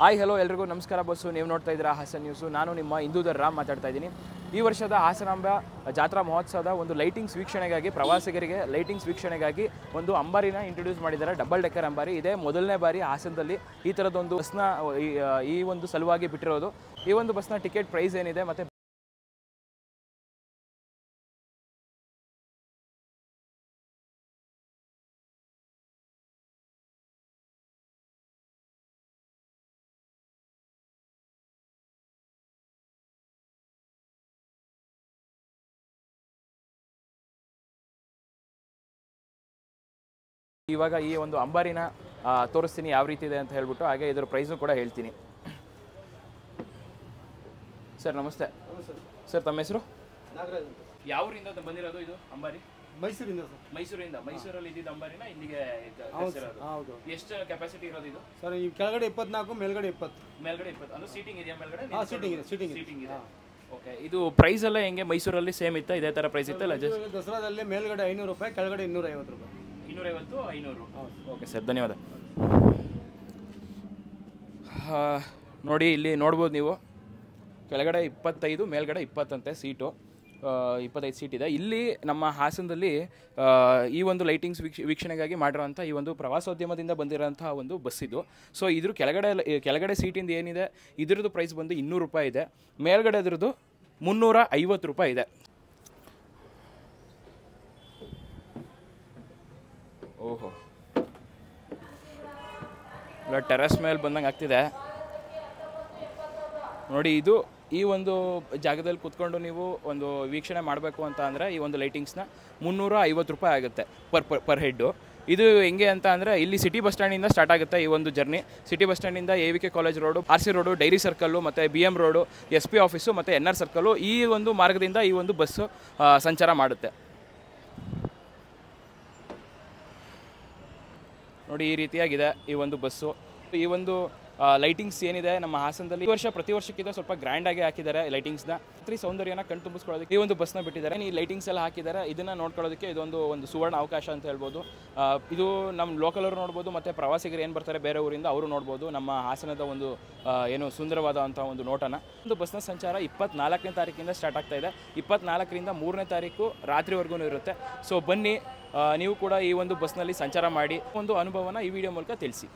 Hi hello ಎಲ್ರಿಗೂ. ನಮಸ್ಕಾರ bus ನೀವು ನೋಡ್ತಾ ಇದ್ದೀರಾ ಹಾಸನ್ ನ್ಯೂಸು ನಾನು ನಿಮ್ಮ ಹಿಂದೂಧರ್ ರಾಮ್ ಮಾತಾಡ್ತಾ ಇದ್ದೀನಿ. ಈ ವರ್ಷದ ಹಾಸನಾಂಬ ಜಾತ್ರಾ ಮಹೋತ್ಸವದ ಒಂದು ಲೈಟಿಂಗ್ಸ್ ವೀಕ್ಷಣೆಗಾಗಿ ಪ್ರವಾಸಿಗರಿಗೆ ಲೈಟಿಂಗ್ಸ್ ವೀಕ್ಷಣೆಗಾಗಿ ಒಂದು ಅಂಬಾರಿನ ಇಂಟ್ರೊಡ್ಯೂಸ್ ಮಾಡಿದ್ದಾರೆ. ಡಬಲ್ ಡೆಕ್ಕರ್ ಅಂಬಾರಿ. ಇದೇ ಮೊದಲನೇ ಬಾರಿ ಹಾಸನದಲ್ಲಿ ಈ ಥರದೊಂದು ಬಸ್ನ ಈ, ಈ ಒಂದು ಸಲುವಾಗಿ ಬಿಟ್ಟಿರೋದು. ಈ ಒಂದು ಬಸ್ನ ಟಿಕೆಟ್ ಪ್ರೈಸ್ ಏನಿದೆ ಮತ್ತು ಇವಾಗ ಈ ಒಂದು ಅಂಬಾರಿನ ತೋರಿಸ್ತೀನಿ ಯಾವ ರೀತಿ ಇದೆ ಅಂತ ಹೇಳ್ಬಿಟ್ಟು ಹಾಗೆ ಇದರ ಪ್ರೈಸು ಕೂಡ ಹೇಳ್ತೀನಿ. ಸರ್ ನಮಸ್ತೆ. ಸರ್ ತಮ್ಮ ಹೆಸರು? ನಾಗರಾಜ್ ಯಾವ ಊರಿಂದ ಬಂದಿರೋದು ಇದು ಅಂಬಾರಿ? ಮೈಸೂರಿಂದ ಸರ್. ಮೈಸೂರಿಂದ. ಮೈಸೂರಲ್ಲಿ ಇದ್ದಿದ್ದ ಅಂಬಾರಿನ ಇಲ್ಲಿಗೆ ಹೌದು ಸರ್ ಹೌದು. ಎಷ್ಟು ಕೆಪಾಸಿಟಿ ಇರೋದು ಇದು? ಸರ್ ಈ ಕೆಳಗಡೆ ಇಪ್ಪತ್ನಾಲ್ಕು ಮೇಲ್ಗಡೆ ಇಪ್ಪತ್ತು. ಮೇಲ್ಗಡೆ ಇಪ್ಪತ್ತು. ಅಂದ್ರೆ ಸೀಟಿಂಗ್ ಇದೆಯಾ ಮೇಲ್ಗಡೆ? ಹಾಂ ಸೀಟಿಂಗ್ ಇದೆ ಸೀಟಿಂಗ್ ಇದೆ. ಸೀಟಿಂಗ್ ಇದೆ. ಓಕೆ ಇದು ಪ್ರೈಸ್ ಎಲ್ಲ ಹೆಂಗೆ ಮೈಸೂರಲ್ಲಿ ಸೇಮ್ ಇತ್ತಾ? ಇದೇ ತರ ಪ್ರೈಸ್ ಇತ್ತಲ್ಲ ಜಸ್ಟ್ ದಸರಾದಲ್ಲಿ ಮೇಲ್ಗಡೆ ಐನೂರು ರೂಪಾಯಿ ಕೆಳಗಡೆ ಇನ್ನೂರ ಐವತ್ತು ರೂಪಾಯಿ. ಇನ್ನೂರೈವತ್ತು, ಐನೂರು. ಓಕೆ ಸರ್, ಧನ್ಯವಾದ. ನೋಡಿ, ಇಲ್ಲಿ ನೋಡ್ಬೋದು ನೀವು. ಕೆಳಗಡೆ ಇಪ್ಪತ್ತೈದು, ಮೇಲ್ಗಡೆ ಇಪ್ಪತ್ತಂತೆ ಸೀಟು. ಇಪ್ಪತ್ತೈದು ಸೀಟ್ ಇದೆ. ಇಲ್ಲಿ ನಮ್ಮ ಹಾಸನದಲ್ಲಿ ಈ ಒಂದು ಲೈಟಿಂಗ್ಸ್ ವೀಕ್ಷ, ವೀಕ್ಷಣೆಗಾಗಿ ಮಾಡಿರೋಂಥ ಈ ಒಂದು ಪ್ರವಾಸೋದ್ಯಮದಿಂದ ಬಂದಿರೋಂಥ ಒಂದು ಬಸ್ ಇದು. ಸೊ, ಇದ್ರ ಕೆಳಗಡೆ ಕೆಳಗಡೆ ಸೀಟಿಂದ ಏನಿದೆ, ಇದ್ರದ್ದು ಪ್ರೈಸ್ ಬಂದು ಇನ್ನೂರು ರೂಪಾಯಿ ಇದೆ. ಮೇಲ್ಗಡೆ ಅದ್ರದ್ದು ಮುನ್ನೂರ ಐವತ್ತು ರೂಪಾಯಿ ಇದೆ. ಓಹೋ. ಇಲ್ಲ, ಟೆರಸ್ ಮೇಲೆ ಬಂದಂಗೆ ಆಗ್ತಿದೆ. ನೋಡಿ, ಇದು ಈ ಒಂದು ಜಾಗದಲ್ಲಿ ಕುತ್ಕೊಂಡು ನೀವು ಒಂದು ವೀಕ್ಷಣೆ ಮಾಡಬೇಕು ಅಂತ ಅಂದರೆ ಈ ಒಂದು ಲೈಟಿಂಗ್ಸ್ನ ಮುನ್ನೂರ ಐವತ್ತು ರೂಪಾಯಿ ಆಗುತ್ತೆ ಪರ್ ಪರ್ ಹೆಡ್ಡು ಇದು ಹೆಂಗೆ ಅಂತ ಅಂದರೆ ಇಲ್ಲಿ ಸಿಟಿ ಬಸ್ ಸ್ಟ್ಯಾಂಡಿಂದ ಸ್ಟಾರ್ಟ್ ಆಗುತ್ತೆ ಈ ಒಂದು journey city bus ಸ್ಟ್ಯಾಂಡಿಂದ A V K college road R C road dairy circle ಮತ್ತು B M road S P office ಮತ್ತು ಎನ್ ಆರ್ ಸರ್ಕಲ್ಲು ಈ ಒಂದು ಮಾರ್ಗದಿಂದ ಈ ಒಂದು ಬಸ್ಸು ಸಂಚಾರ ಮಾಡುತ್ತೆ. ನೋಡಿ ಈ ರೀತಿಯಾಗಿದೆ ಈ ಒಂದು ಬಸ್ಸು. ಈ ಒಂದು ಲೈಟಿಂಗ್ಸ್ ಏನಿದೆ ನಮ್ಮ ಹಾಸನದಲ್ಲಿ ಈ ವರ್ಷ ಪ್ರತಿ ವರ್ಷಕ್ಕಿಂತ ಸ್ವಲ್ಪ ಗ್ರ್ಯಾಂಡ್ ಆಗಿ ಹಾಕಿದ್ದಾರೆ ಲೈಟಿಂಗ್ಸ್ನ ರಾತ್ರಿ ಸೌಂದರ್ಯನ ಕಣ್ ತುಂಬಿಸ್ಕೊಳ್ಳೋದಕ್ಕೆ ಈ ಒಂದು ಬಸ್ನ ಬಿಟ್ಟಿದ್ದಾರೆ. ಈ ಲೈಟಿಂಗ್ಸ್ ಎಲ್ಲ ಹಾಕಿದ್ದಾರೆ. ಇದನ್ನ ನೋಡ್ಕೊಳ್ಳೋದಕ್ಕೆ ಇದೊಂದು, ಒಂದು ಸುವರ್ಣ ಅವಕಾಶ ಅಂತ ಹೇಳ್ಬೋದು. ಇದು ನಮ್ಮ ಲೋಕಲ್ ಅವರು ನೋಡ್ಬೋದು, ಮತ್ತು ಪ್ರವಾಸಿಗರು ಏನು ಬರ್ತಾರೆ ಬೇರೆ ಊರಿಂದ ಅವರು ನೋಡ್ಬೋದು. ನಮ್ಮ ಹಾಸನದ ಒಂದು ಏನು ಸುಂದರವಾದಂಥ ಒಂದು ನೋಟನ. ಒಂದು ಬಸ್ನ ಸಂಚಾರ ಇಪ್ಪತ್ನಾಲ್ಕನೇ ತಾರೀಕಿಂದ ಸ್ಟಾರ್ಟ್ ಆಗ್ತಾ ಇದೆ. ಇಪ್ಪತ್ನಾಲ್ಕರಿಂದ ಮೂರನೇ ತಾರೀಕು ರಾತ್ರಿವರೆಗೂ ಇರುತ್ತೆ. ಸೊ ಬನ್ನಿ ನೀವು ಕೂಡ ಈ ಒಂದು ಬಸ್ನಲ್ಲಿ ಸಂಚಾರ ಮಾಡಿ ಒಂದು ಅನುಭವನ ಈ ವಿಡಿಯೋ ಮೂಲಕ ತಿಳಿಸಿ.